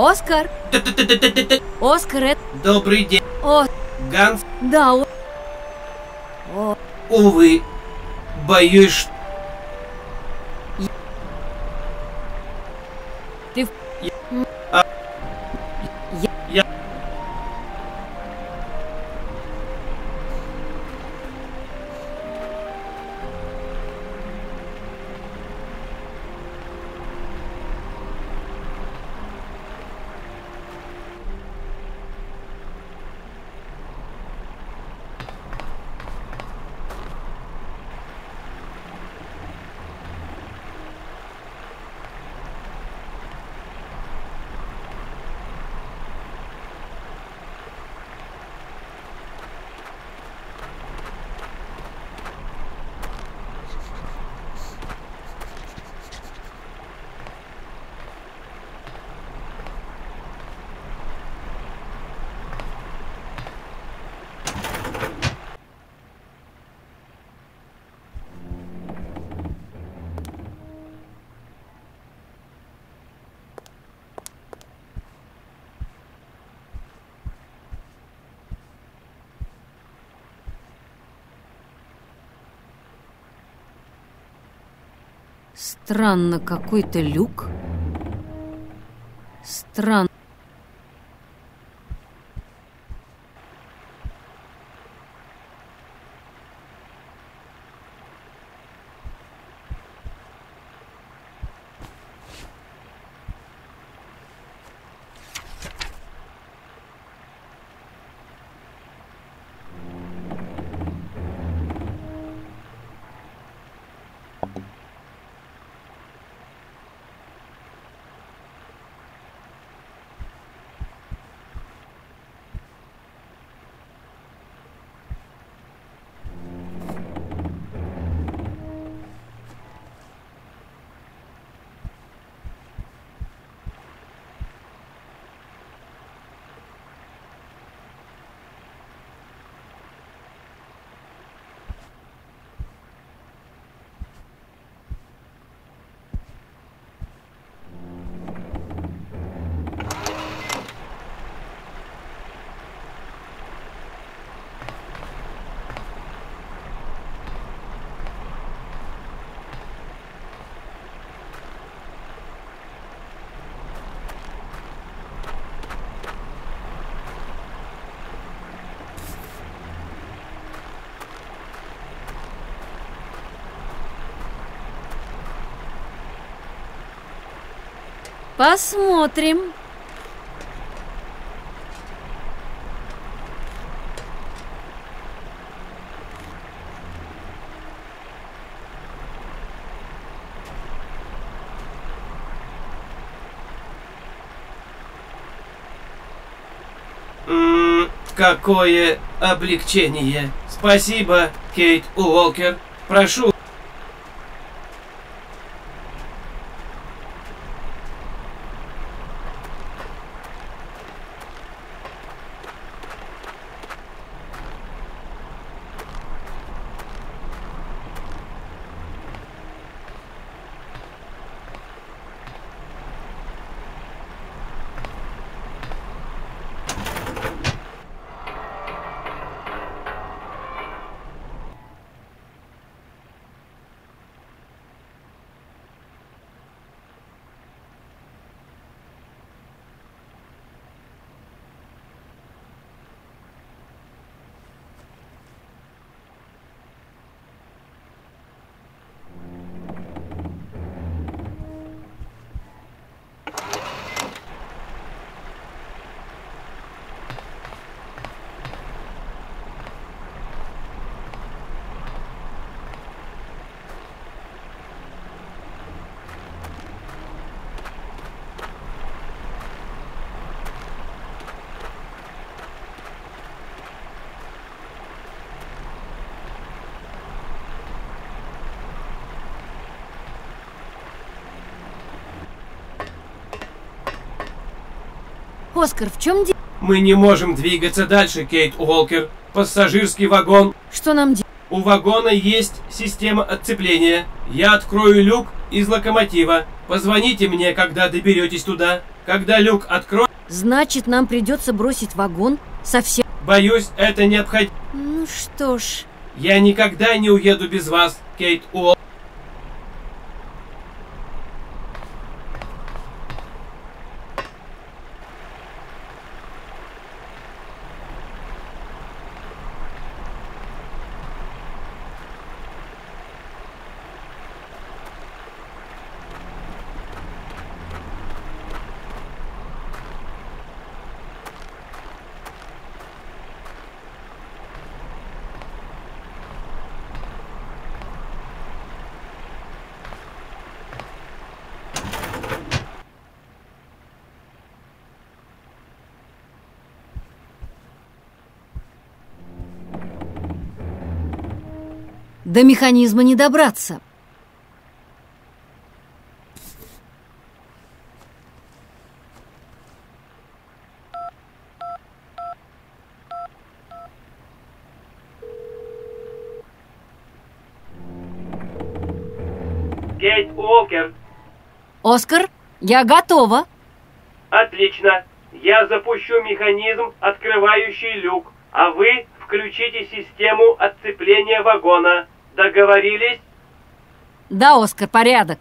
Оскар! Оскар, это... Добрый день, О, Ганс. да, о... О, Увы, боюсь, что... Странно, какой-то люк. Странно. Посмотрим. Какое облегчение. Спасибо, Кейт Уолкер. Прошу. Оскар, в чем дело? Мы не можем двигаться дальше, Кейт Уолкер. Пассажирский вагон. Что нам делать? У вагона есть система отцепления. Я открою люк из локомотива. Позвоните мне, когда доберетесь туда. Когда люк откроет, Значит, нам придется бросить вагон совсем... боюсь, это необходимо. Ну что ж... Я никогда не уеду без вас, Кейт Уолл. До механизма не добраться. Кейт Уолкер. Оскар, я готова. Отлично. Я запущу механизм, открывающий люк, а вы включите систему отцепления вагона. Договорились? Да, Оскар, порядок.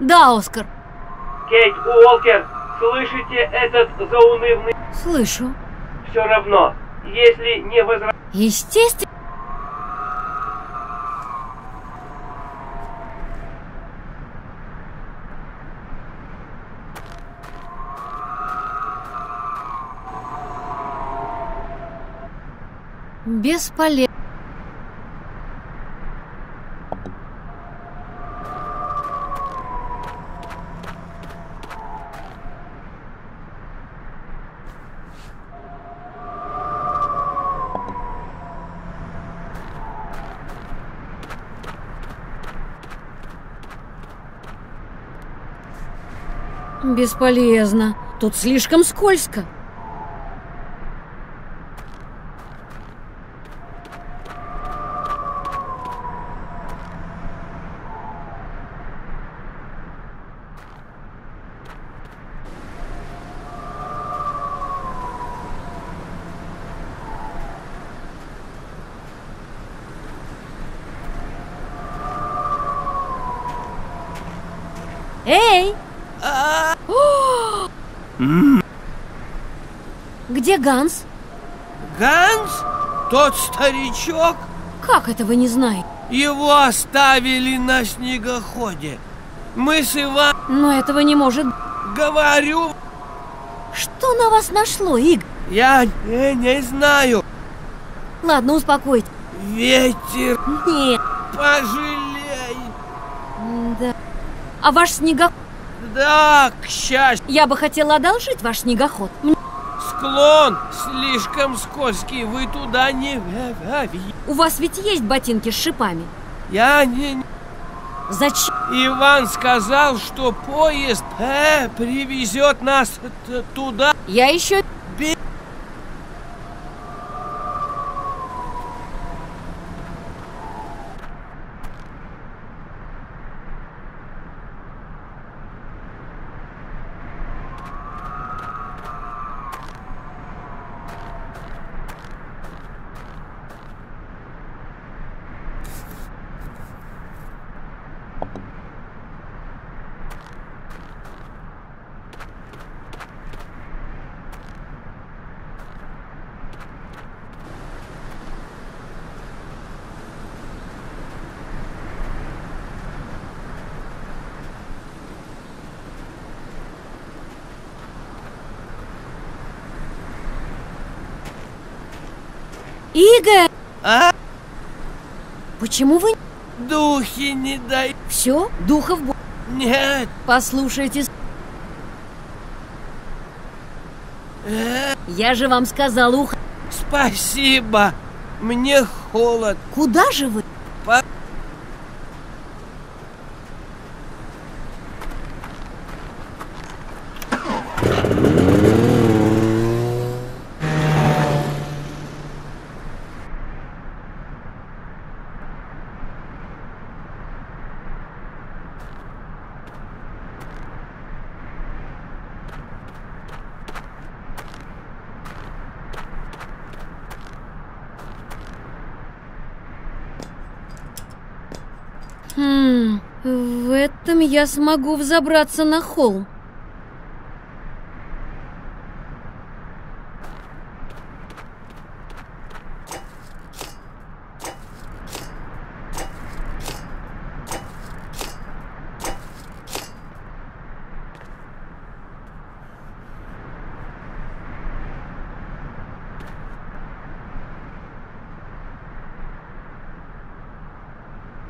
Да, Оскар, Кейт Уолкер, слышите этот заунывный... слышу. Все равно, если не возра... Естественно. Бесполезно. Бесполезно. Тут слишком скользко. Эй! Где Ганс? Ганс? Тот старичок? Как это вы не знаете? Его оставили на снегоходе. Мы с Иван... Но этого не может... Говорю, Что на вас нашло, Игорь? я не, не знаю. Ладно, успокойтесь. Ветер, Нет. пожалей. Да. А ваш снегоход? Да, к счастью, Я бы хотела одолжить ваш снегоход. Склон слишком скользкий. Вы туда не... У вас ведь есть ботинки с шипами. Я не... Зачем? Иван сказал, что поезд э, привезет нас туда. Я еще... Бе- Игорь! А? Почему вы... Духи не дай... Все, духов... Нет. Послушайте, Э, я же вам сказала, ух... спасибо. Мне холод. Куда же вы? В этом я смогу взобраться на холм.